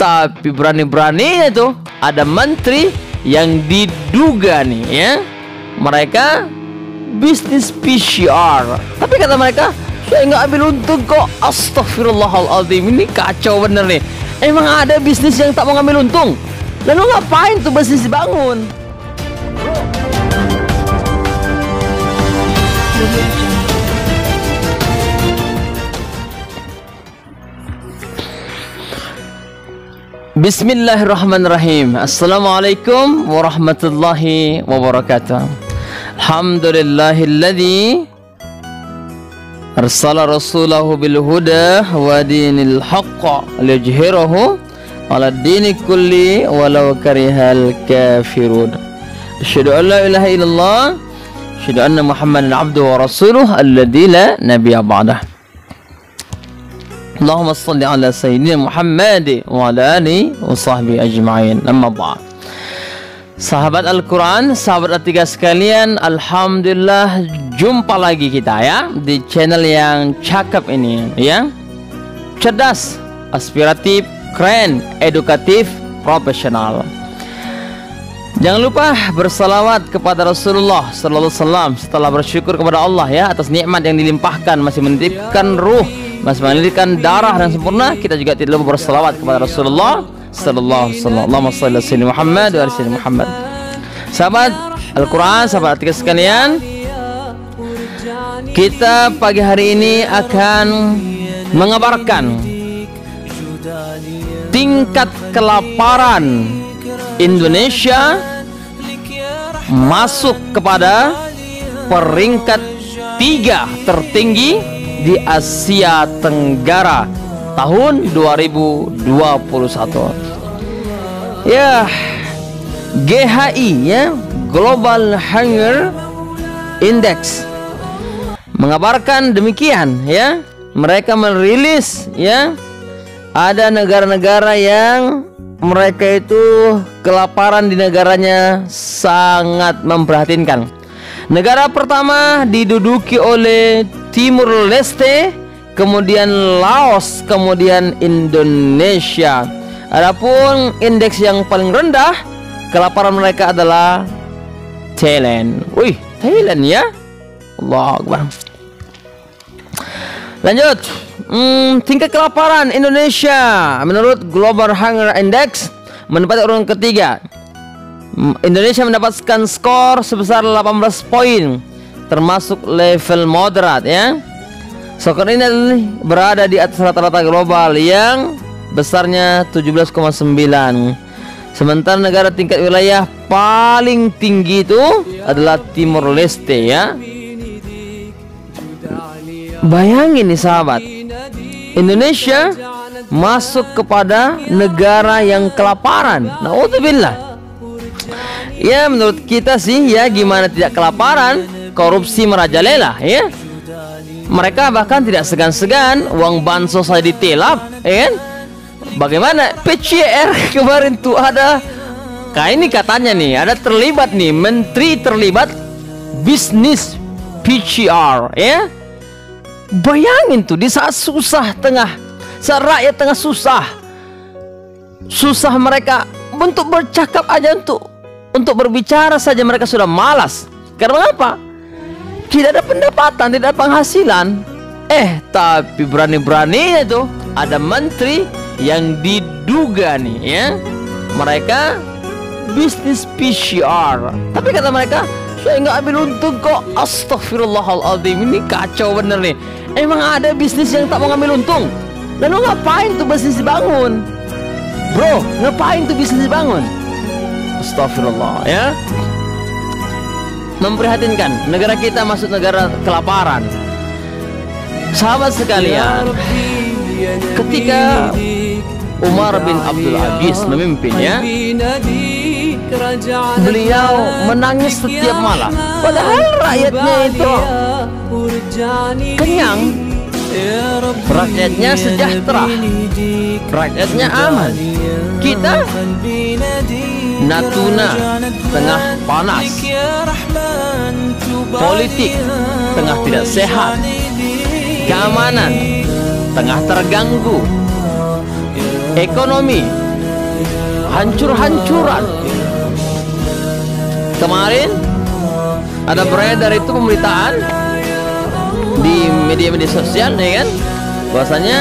tapi berani-beraninya tuh ada menteri yang diduga nih ya. Mereka bisnis PCR tapi kata mereka saya nggak ambil untung kok. Astagfirullahaladzim ini kacau bener nih. Emang ada bisnis yang tak mau ngambil untung? Lalu ngapain tuh bisnis dibangun بسم الله الرحمن الرحيم السلام عليكم ورحمة الله وبركاته الحمد لله الذي أرسل رسوله بالهدى ودين الحق ليجهره على الدين كله ولو كره الكافرون أشهد أن لا إله إلا الله أشهد أن محمدا عبده ورسوله الذي لا نبي بعده Allahumma salli ala sayyidina Muhammad wa ala ali wa sahbihi ajma'in. Amma ba'd. Sahabat Al-Quran, sahabat Atiga sekalian, Alhamdulillah jumpa lagi kita ya di channel yang cakep ini ya. Cerdas, aspiratif, keren, edukatif, profesional. Jangan lupa bersalawat kepada Rasulullah Sallallahu Alaihi Wasallam setelah bersyukur kepada Allah ya atas nikmat yang dilimpahkan masih menitipkan ruh mengalirkan darah dan sempurna kita juga tidak lupa bersalawat kepada Rasulullah Sallallahu Alaihi Wasallam. Muhammad wa ala Muhammad. Sahabat Al-Quran sahabat artikel sekalian kita pagi hari ini akan mengabarkan tingkat kelaparan Indonesia masuk kepada peringkat tiga tertinggi di Asia Tenggara tahun 2021 ya GHI ya Global Hunger Index mengabarkan demikian ya mereka merilis ya ada negara-negara yang mereka itu kelaparan di negaranya sangat memprihatinkan. Negara pertama diduduki oleh Timur Leste, kemudian Laos, kemudian Indonesia. Adapun indeks yang paling rendah kelaparan mereka adalah Thailand. Wih, Thailand ya? Allah Akbar. Lanjut. Hmm, tingkat kelaparan Indonesia menurut Global Hunger Index menempati urutan ketiga. Indonesia mendapatkan skor sebesar 18 poin termasuk level moderat ya. Skor ini berada di atas rata-rata global yang besarnya 17,9. Sementara negara tingkat wilayah paling tinggi itu adalah Timor Leste ya. Bayangin nih sahabat Indonesia masuk kepada negara yang kelaparan. Nauzubillah. Ya menurut kita sih ya gimana tidak kelaparan, korupsi merajalela ya. Mereka bahkan tidak segan-segan uang bansos saya ditelap, ya kan? Bagaimana PCR kemarin tuh ada kayak ini katanya nih ada terlibat nih menteri terlibat bisnis PCR ya Bayangin tuh di saat susah tengah saat rakyat tengah susah susah mereka untuk bercakap aja untuk untuk berbicara saja mereka sudah malas. Karena apa? Tidak ada pendapatan tidak ada penghasilan. Eh tapi berani-beraninya tuh ada menteri yang diduga nih ya. Mereka bisnis PCR tapi kata mereka saya nggak ambil untung kok. Astagfirullahaladzim ini kacau bener nih. Emang ada bisnis yang tak mau ngambil untung? Lalu ngapain tuh bisnis dibangun? Bro ngapain tuh bisnis dibangun astagfirullah ya. Memprihatinkan negara kita masuk negara kelaparan. Sahabat sekalian ketika Umar bin Abdul Aziz memimpin ya beliau menangis setiap malam. Padahal rakyatnya itu kenyang. Rakyatnya sejahtera. Rakyatnya aman. Kita Natuna tengah panas. Politik tengah tidak sehat. Keamanan tengah terganggu. Ekonomi hancur-hancuran. Kemarin ada beredar itu pemberitaan di media-media sosial ya kan? Bahwasanya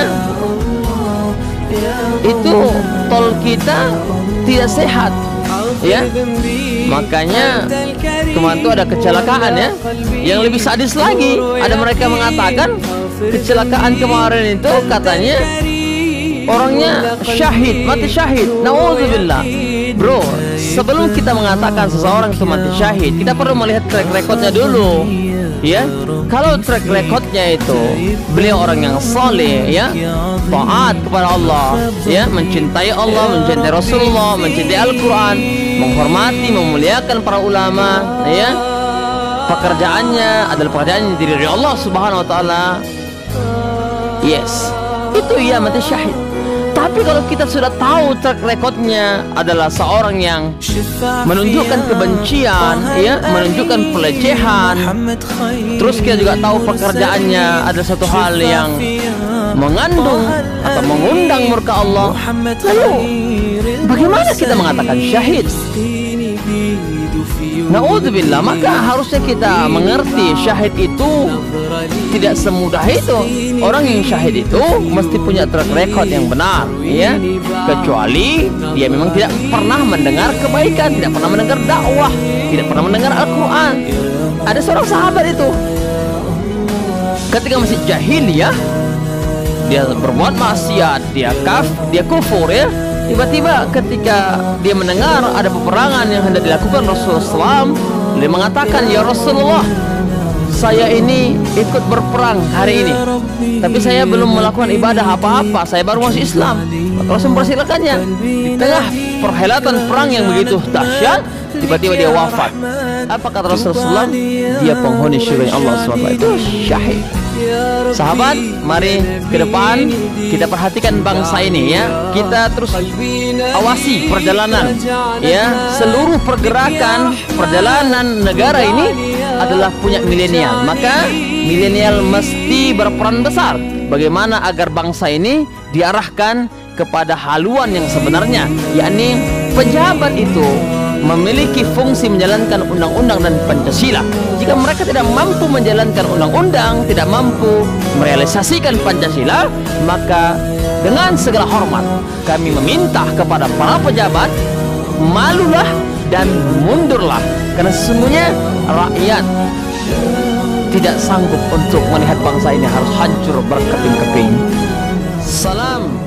itu tol kita tidak sehat ya. Makanya kemarin itu ada kecelakaan ya. Yang lebih sadis lagi ada mereka mengatakan kecelakaan kemarin itu katanya orangnya syahid mati syahid. Naudzubillah. Bro sebelum kita mengatakan seseorang itu mati syahid kita perlu melihat track recordnya dulu ya. Kalau track recordnya itu beliau orang yang soleh ya. Taat kepada Allah ya. Mencintai Allah mencintai Rasulullah mencintai Al-Quran menghormati memuliakan para ulama ya. Pekerjaannya adalah pekerjaan diri Allah Subhanahu Wa Taala. Yes. Itu ia mati syahid tapi kalau kita sudah tahu track recordnya adalah seorang yang menunjukkan kebencian, ya, menunjukkan pelecehan, terus kita juga tahu pekerjaannya ada satu hal yang mengandung atau mengundang murka Allah. Lalu bagaimana kita mengatakan syahid? Naudzubillah maka harusnya kita mengerti syahid itu tidak semudah itu. Orang yang syahid itu mesti punya track record yang benar ya. Kecuali dia memang tidak pernah mendengar kebaikan tidak pernah mendengar dakwah tidak pernah mendengar Al-Quran. Ada seorang sahabat itu. Ketika masih jahiliyah dia berbuat maksiat dia kaf dia kufur ya. Tiba-tiba ketika dia mendengar ada peperangan yang hendak dilakukan Rasulullah SAW Dia mengatakan Ya Rasulullah Saya ini ikut berperang hari ini. Tapi saya belum melakukan ibadah apa-apa. Saya baru masuk Islam. Maka Rasul mempersilakannya Di tengah perhelatan perang yang begitu dahsyat Tiba-tiba dia wafat. Apa kata Rasulullah? Dia penghuni syurga Allah SWT Itu syahid. Sahabat, mari ke depan kita perhatikan bangsa ini ya. Kita terus awasi perjalanan ya. Seluruh pergerakan perjalanan negara ini adalah punya milenial. Maka milenial mesti berperan besar bagaimana agar bangsa ini diarahkan kepada haluan yang sebenarnya, yakni pejabat itu memiliki fungsi menjalankan undang-undang dan Pancasila. Jika mereka tidak mampu menjalankan undang-undang, tidak mampu merealisasikan Pancasila, maka dengan segala hormat kami meminta kepada para pejabat malulah dan mundurlah karena sesungguhnya rakyat tidak sanggup untuk melihat bangsa ini harus hancur berkeping-keping. Salam